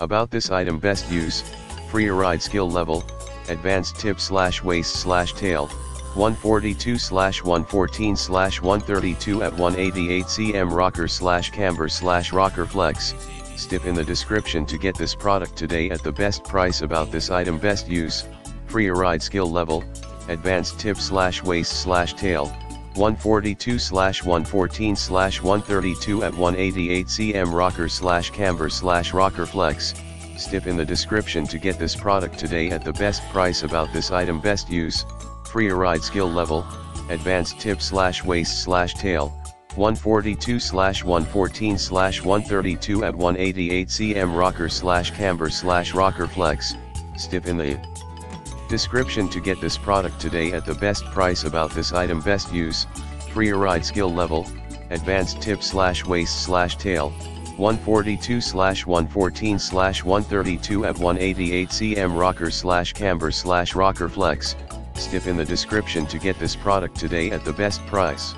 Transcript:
About this item best use, free ride skill level, advanced tip slash waist slash tail, 142 slash 114 slash 132 at 188 cm rocker slash camber slash rocker flex, stip in the description to get this product today at the best price about this item best use, free ride skill level, advanced tip slash waist slash tail, 142 slash 114 slash 132 at 188 cm rocker slash camber slash rocker flex, stip in the description to get this product today at the best price about this item best use, free ride skill level, advanced tip slash waist slash tail, 142 slash 114 slash 132 at 188 cm rocker slash camber slash rocker flex, stip in the Description to get this product today at the best price about this item best use, free ride skill level, advanced tip slash waist slash tail, 142 slash 114 slash 132 at 188 cm rocker slash camber slash rocker flex, stip in the description to get this product today at the best price.